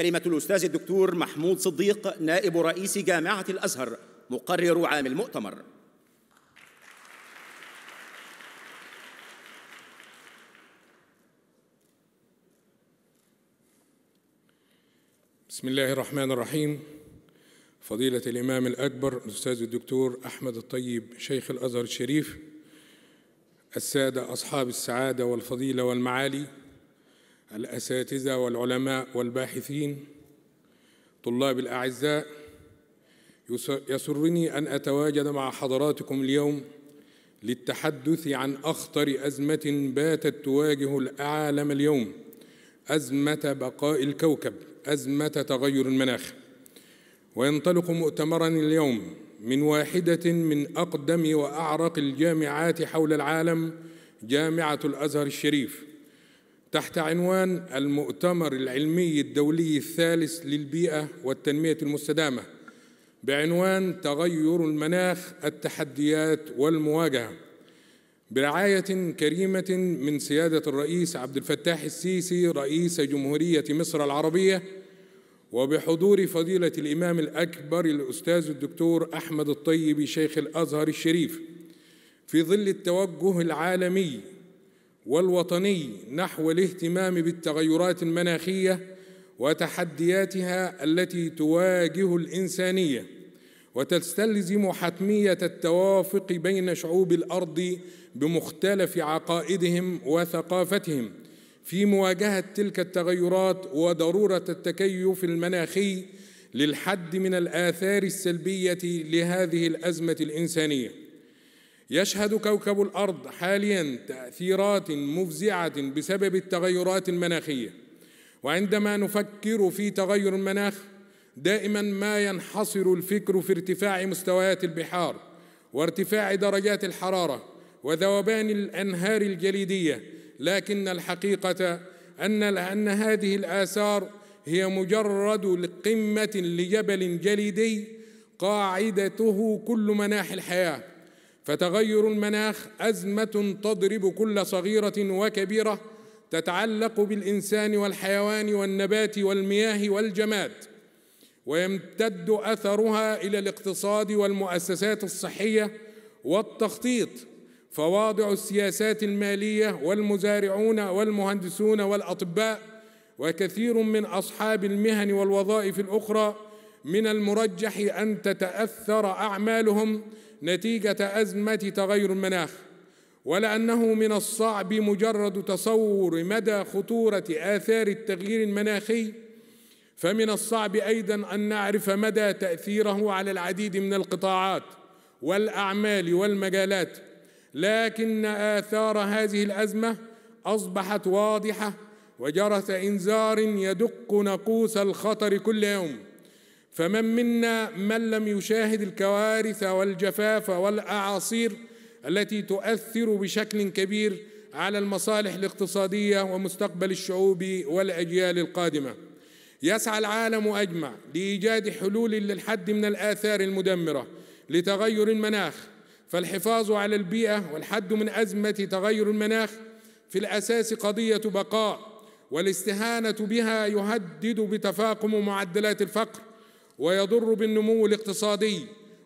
كلمة الأستاذ الدكتور محمود صديق نائب رئيس جامعة الأزهر مقرر عام المؤتمر. بسم الله الرحمن الرحيم. فضيلة الإمام الأكبر الأستاذ الدكتور أحمد الطيب شيخ الأزهر الشريف السادة أصحاب السعادة والفضيلة والمعالي الأساتذة والعلماء والباحثين طلاب الأعزاء يسرني أن أتواجد مع حضراتكم اليوم للتحدث عن أخطر أزمة باتت تواجه العالم اليوم أزمة بقاء الكوكب أزمة تغير المناخ. وينطلق مؤتمرا اليوم من واحدة من أقدم وأعرق الجامعات حول العالم جامعة الأزهر الشريف. تحت عنوان المؤتمر العلمي الدولي الثالث للبيئة والتنمية المستدامة بعنوان تغير المناخ التحديات والمواجهة. برعاية كريمة من سيادة الرئيس عبد الفتاح السيسي رئيس جمهورية مصر العربية وبحضور فضيلة الإمام الأكبر الأستاذ الدكتور أحمد الطيب شيخ الأزهر الشريف في ظل التوجه العالمي والوطني نحو الاهتمام بالتغيرات المناخية وتحدياتها التي تواجه الإنسانية وتستلزم حتمية التوافق بين شعوب الأرض بمختلف عقائدهم وثقافتهم. في مواجهة تلك التغيرات وضرورة التكيف المناخي للحد من الآثار السلبية لهذه الأزمة الإنسانية. يشهد كوكب الأرض حاليا تأثيرات مفزعة بسبب التغيرات المناخية. وعندما نفكر في تغير المناخ دائما ما ينحصر الفكر في ارتفاع مستويات البحار وارتفاع درجات الحرارة وذوبان الأنهار الجليدية. لكن الحقيقة أن أن هذه الآثار هي مجرد قمة لجبل جليدي قاعدته كل مناحي الحياة. فتغير المناخ أزمة تضرب كل صغيرة وكبيرة تتعلق بالإنسان والحيوان والنبات والمياه والجماد ويمتد أثرها إلى الاقتصاد والمؤسسات الصحية والتخطيط فواضع السياسات المالية والمزارعون والمهندسون والأطباء وكثير من أصحاب المهن والوظائف الأخرى من المرجح أن تتأثر أعمالهم نتيجة أزمة تغير المناخ ولأنه من الصعب مجرد تصور مدى خطورة آثار التغيير المناخي فمن الصعب أيضا أن نعرف مدى تأثيره على العديد من القطاعات والأعمال والمجالات. لكن آثار هذه الأزمة أصبحت واضحة وجرس إنذار يدق نقوس الخطر كل يوم. فمن منا من لم يشاهد الكوارث والجفاف والأعاصير التي تؤثر بشكل كبير على المصالح الاقتصادية ومستقبل الشعوب والأجيال القادمة. يسعى العالم أجمع لإيجاد حلول للحد من الآثار المدمرة لتغير المناخ فالحفاظ على البيئة والحد من أزمة تغير المناخ في الأساس قضية بقاء والاستهانة بها يهدد بتفاقم معدلات الفقر ويضر بالنمو الاقتصادي.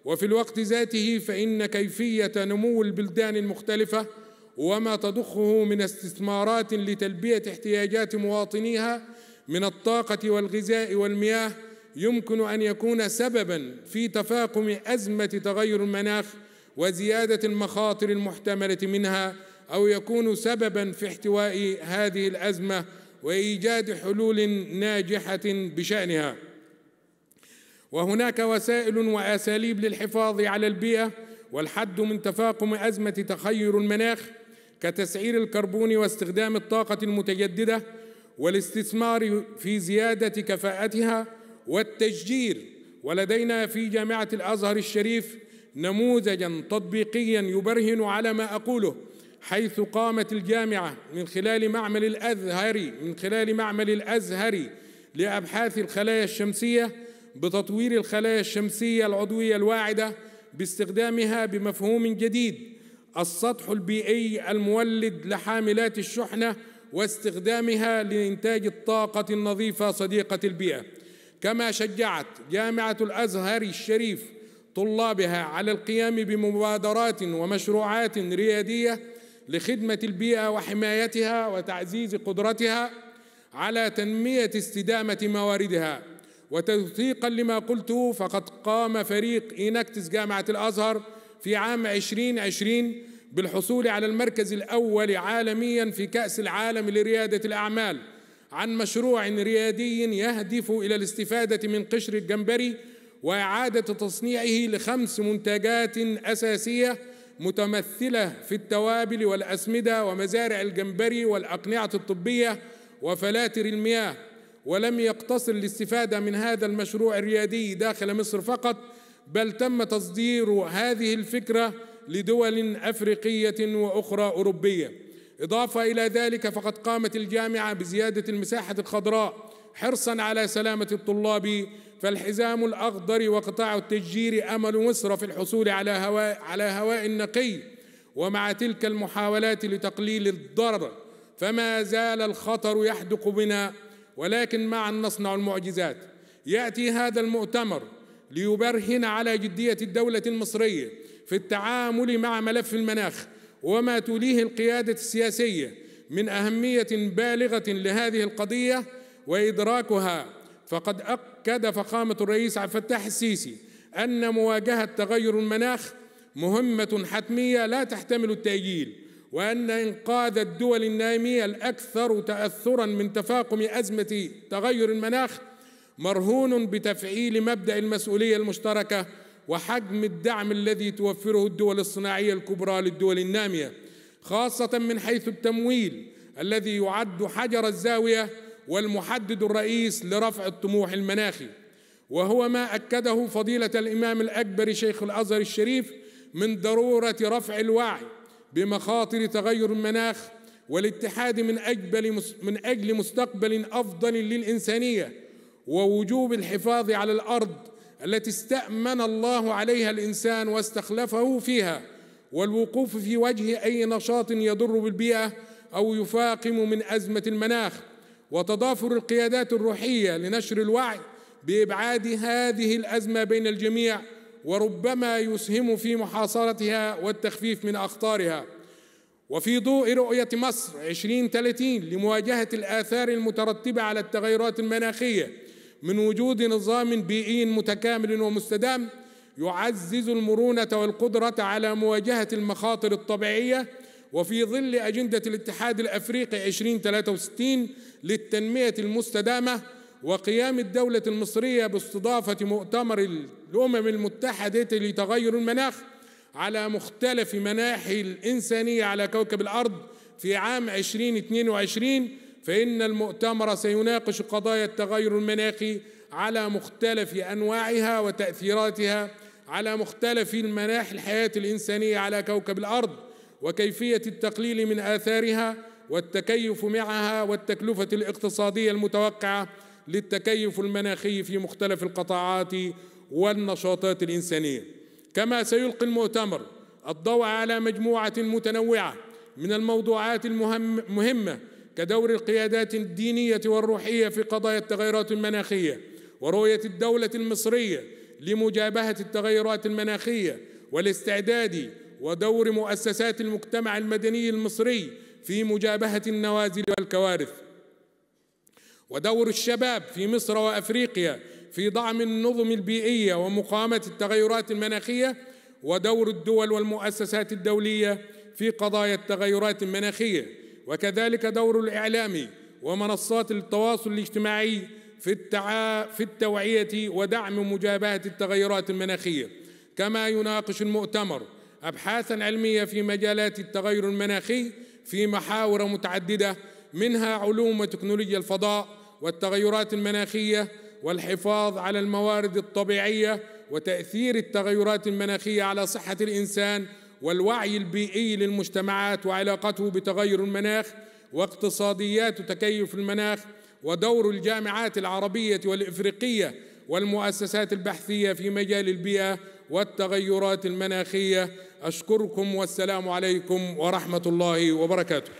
وفي الوقت ذاته فإن كيفية نمو البلدان المختلفة وما تضخه من استثمارات لتلبية احتياجات مواطنيها من الطاقة والغذاء والمياه يمكن أن يكون سببا في تفاقم أزمة تغير المناخ وزيادة المخاطر المحتملة منها أو يكون سببا في احتواء هذه الأزمة وإيجاد حلول ناجحة بشأنها. وهناك وسائل وأساليب للحفاظ على البيئة والحد من تفاقم أزمة تغير المناخ كتسعير الكربون واستخدام الطاقة المتجددة والاستثمار في زيادة كفاءتها والتشجير. ولدينا في جامعة الأزهر الشريف نموذجا تطبيقيا يبرهن على ما أقوله حيث قامت الجامعة من خلال معمل الأزهري من خلال معمل الأزهري لأبحاث الخلايا الشمسية بتطوير الخلايا الشمسية العضوية الواعدة باستخدامها بمفهوم جديد السطح البيئي المولد لحاملات الشحنة واستخدامها لإنتاج الطاقة النظيفة صديقة البيئة. كما شجعت جامعة الأزهر الشريف طلابها على القيام بمبادرات ومشروعات ريادية لخدمة البيئة وحمايتها وتعزيز قدرتها على تنمية استدامة مواردها. وتوثيقا لما قلته فقد قام فريق إينكتس جامعة الأزهر في عام 2020 بالحصول على المركز الأول عالميا في كأس العالم لريادة الأعمال عن مشروع ريادي يهدف إلى الاستفادة من قشر الجمبري وإعادة تصنيعه لخمس منتجات أساسية متمثلة في التوابل والأسمدة ومزارع الجمبري والأقنعة الطبية وفلاتر المياه. ولم يقتصر الاستفادة من هذا المشروع الريادي داخل مصر فقط بل تم تصدير هذه الفكرة لدول أفريقية وأخرى أوروبية. إضافة إلى ذلك فقد قامت الجامعة بزيادة المساحة الخضراء حرصا على سلامة الطلاب فالحزام الأخضر وقطاع التشجير أمل مصر في الحصول على هواء على هواء نقي. ومع تلك المحاولات لتقليل الضرر فما زال الخطر يحدق بنا ولكن معا نصنع المعجزات. يأتي هذا المؤتمر ليبرهن على جدية الدولة المصرية في التعامل مع ملف المناخ وما توليه القيادة السياسية من أهمية بالغة لهذه القضية وإدراكها. فقد أكد فخامة الرئيس عبد الفتاح السيسي أن مواجهة تغير المناخ مهمة حتمية لا تحتمل التأجيل. وأن إنقاذ الدول النامية الأكثر تأثرا من تفاقم أزمة تغير المناخ مرهون بتفعيل مبدأ المسؤولية المشتركة وحجم الدعم الذي توفره الدول الصناعية الكبرى للدول النامية خاصة من حيث التمويل الذي يعد حجر الزاوية والمحدد الرئيس لرفع الطموح المناخي. وهو ما أكده فضيلة الإمام الأكبر شيخ الأزهر الشريف من ضرورة رفع الوعي بمخاطر تغير المناخ والاتحاد من أجل من أجل مستقبل أفضل للإنسانية ووجوب الحفاظ على الأرض التي استأمن الله عليها الإنسان واستخلفه فيها والوقوف في وجه أي نشاط يضر بالبيئة أو يفاقم من أزمة المناخ وتضافر القيادات الروحية لنشر الوعي بإبعاد هذه الأزمة بين الجميع وربما يسهم في محاصرتها والتخفيف من أخطارها. وفي ضوء رؤية مصر 2030 لمواجهة الآثار المترتبة على التغيرات المناخية من وجود نظام بيئي متكامل ومستدام يعزز المرونة والقدرة على مواجهة المخاطر الطبيعية. وفي ظل أجندة الاتحاد الأفريقي 2063 للتنمية المستدامة وقيام الدولة المصرية باستضافة مؤتمر الأمم المتحدة لتغير المناخ على مختلف مناحي الإنسانية على كوكب الأرض في عام 2022 فإن المؤتمر سيناقش قضايا التغير المناخي على مختلف أنواعها وتأثيراتها على مختلف المناحي الحياة الإنسانية على كوكب الأرض وكيفية التقليل من آثارها والتكيف معها والتكلفة الاقتصادية المتوقعة للتكيف المناخي في مختلف القطاعات والنشاطات الإنسانية. كما سيلقي المؤتمر الضوء على مجموعة متنوعة من الموضوعات المهمة كدور القيادات الدينية والروحية في قضايا التغيرات المناخية ورؤية الدولة المصرية لمجابهة التغيرات المناخية والاستعداد ودور مؤسسات المجتمع المدني المصري في مجابهة النوازل والكوارث. ودور الشباب في مصر وأفريقيا في دعم النظم البيئية ومقاومة التغيرات المناخية ودور الدول والمؤسسات الدولية في قضايا التغيرات المناخية. وكذلك دور الاعلام ومنصات التواصل الاجتماعي في التعا في التوعية ودعم مجابهة التغيرات المناخية. كما يناقش المؤتمر ابحاثا علمية في مجالات التغير المناخي في محاور متعددة منها علوم وتكنولوجيا الفضاء والتغيرات المناخية والحفاظ على الموارد الطبيعية وتأثير التغيرات المناخية على صحة الإنسان والوعي البيئي للمجتمعات وعلاقته بتغير المناخ واقتصاديات تكيف المناخ ودور الجامعات العربية والإفريقية والمؤسسات البحثية في مجال البيئة والتغيرات المناخية. أشكركم والسلام عليكم ورحمة الله وبركاته.